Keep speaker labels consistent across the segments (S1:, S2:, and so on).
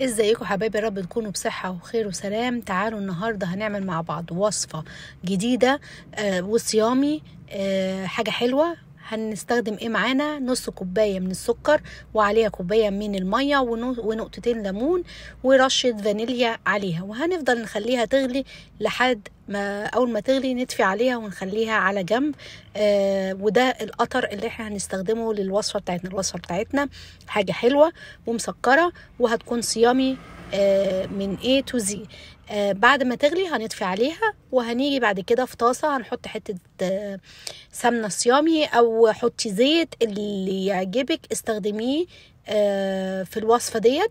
S1: ازيكم حبايبي؟ يا رب تكونوا بصحة وخير وسلام. تعالوا النهاردة هنعمل مع بعض وصفة جديدة آه وصيامي آه حاجة حلوة هنستخدم إيه معانا؟ نص كوباية من السكر وعليها كوباية من المية ونو- ونقطتين ليمون ورشة فانيليا عليها. وهنفضل نخليها تغلي لحد ما أول ما تغلي نطفي عليها ونخليها على جنب. آه وده القطر اللي إحنا هنستخدمه للوصفة بتاعتنا. الوصفة بتاعتنا حاجة حلوة ومسكرة وهتكون صيامي آه، من A to Z. آه، بعد ما تغلي هنطفي عليها وهنيجي بعد كده في طاسة هنحط حتة آه، سمنة صيامي أو حطي زيت اللي يعجبك استخدميه آه، في الوصفة ديت.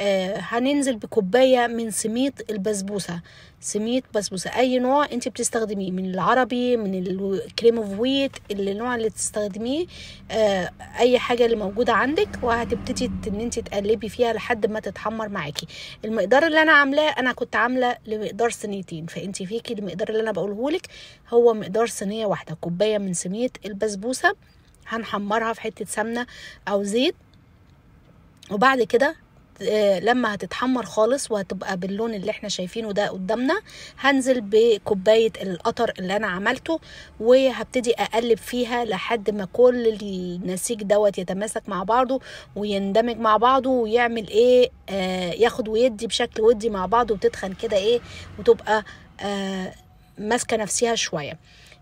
S1: آه، هننزل بكوباية من سميط البسبوسة. سميط بسبوسة أي نوع أنت بتستخدميه من العربي من ال cream of wheat النوع اللي تستخدميه آه، أي حاجة اللي موجودة عندك وهتبتدي إن أنت تقلبي فيها لحد ما تتحمر معاكي. المقدار اللي أنا عاملاه أنا كنت عاملة لمقدار صينيتين فأنت فيكي المقدار اللي أنا بقوله لك هو مقدار صينية واحدة كوباية من سميط البسبوسة. هنحمرها في حتة سمنة أو زيت وبعد كده لما هتتحمر خالص وهتبقى باللون اللي إحنا شايفينه ده قدامنا هنزل بكوباية القطر اللي أنا عملته وهبتدي أقلب فيها لحد ما كل النسيج دوت يتماسك مع بعضه ويندمج مع بعضه ويعمل إيه آه ياخد ويدي بشكل ودي مع بعضه وتتخن كده إيه وتبقى آه ماسكة نفسها شوية.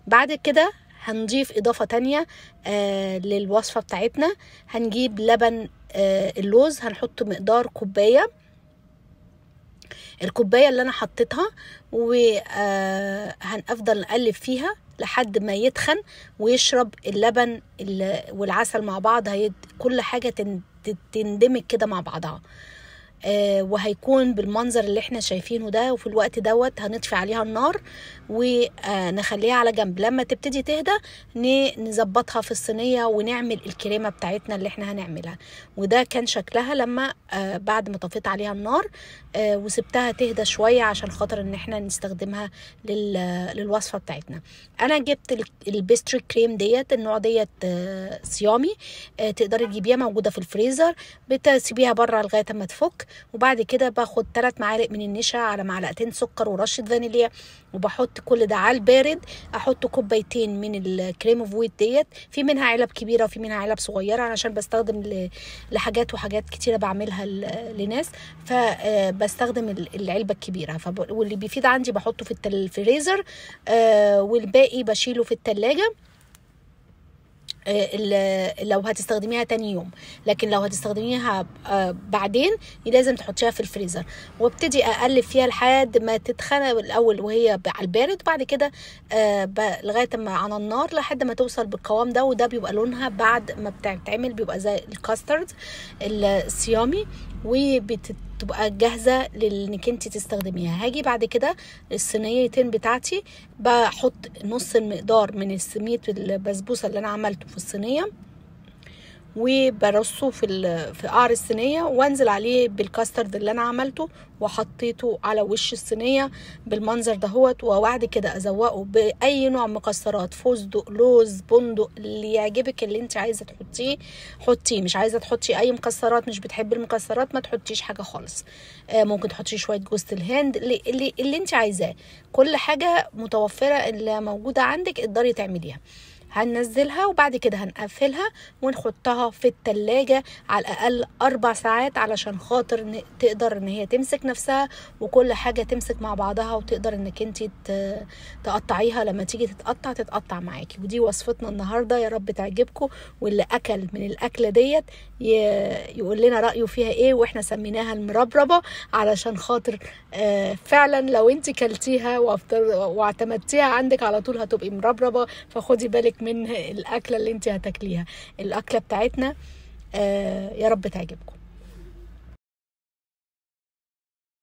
S1: بعد كده هنضيف إضافة تانية آه للوصفة بتاعتنا. هنجيب لبن آه اللوز هنحط مقدار كوباية. الكوباية اللي أنا حطيتها وهنفضل نقلب فيها لحد ما يتخن ويشرب اللبن ال- والعسل مع بعض. كل حاجة تن- تندمج كده مع بعضها. آه، وهيكون بالمنظر اللي إحنا شايفينه ده وفي الوقت دوت هنطفي عليها النار ونخليها على جنب. لما تبتدي تهدى نظبطها في الصينية ونعمل الكريمة بتاعتنا اللي إحنا هنعملها. وده كان شكلها لما آه، بعد ما طفيت عليها النار آه، وسبتها تهدى شوية عشان خاطر ان إحنا نستخدمها لل- للوصفة بتاعتنا. أنا جبت ال- ال pastry cream ديت النوع ديت آه، صيامي آه، تقدري تجيبيها موجودة في الفريزر بتسيبيها بره لغاية ما تفك. وبعد كده باخد ثلاث معالق من النشا على معلقتين سكر ورشة فانيليا وبحط كل ده على البارد. أحط كوبايتين من ال cream of wheat ديت في منها علب كبيرة وفي منها علب صغيرة علشان بستخدم لحاجات وحاجات كتيرة بعملها لناس. فبستخدم العلبة الكبيرة. واللي بيفيد عندي بحطه في الفريزر آه، والباقي بشيله في التلاجة. آه، ال- لو هتستخدميها تاني يوم. لكن لو هتستخدميها آه، بعدين لازم تحطيها في الفريزر. وابتدي أقلب فيها لحد ما تتخن الأول وهي على البارد وبعد كده آه، لغاية ما على النار لحد ما توصل بالقوام ده وده بيبقى لونها بعد ما بتتعمل بيبقى زي الكاسترد الصيامي وبتبقى جاهزة لإنك انت تستخدميها. هاجي بعد كده الصينيتين بتاعتي بحط نص المقدار من السميد البسبوسة اللي أنا عملته في الصينية. وبرصه في في قعر الصينية وانزل عليه بالكاسترد اللي أنا عملته وحطيته على وش الصينية بالمنظر دهوت وبعد كده أزوقه بأي نوع مكسرات فستق لوز بندق اللي يعجبك اللي أنت عايزة تحطيه حطيه. مش عايزة تحطي أي مكسرات مش بتحبي المكسرات ما تحطيش حاجة خالص. آه، ممكن تحطي شوية جوز الهند اللي, اللي, اللي أنت عايزاه. كل حاجة متوفرة اللي موجودة عندك اقدري تعمليها. هننزلها وبعد كده هنقفلها ونحطها في التلاجة على الأقل أربع ساعات علشان خاطر تقدر إن هي تمسك نفسها وكل حاجة تمسك مع بعضها وتقدر إنك انت ت- تقطعيها. لما تيجي تتقطع تتقطع معاكي. ودي وصفتنا النهاردة. يا رب تعجبكم. واللي أكل من الأكلة ديت يقول لنا رأيه فيها إيه وإحنا سميناها المربربة علشان خاطر آه، فعلا لو انت كلتيها واعتمدتيها عندك على طول هتبقي مربربة. فخدي بالك من الأكلة اللي انت هتاكليها. الأكلة بتاعتنا آه، يا رب تعجبكم.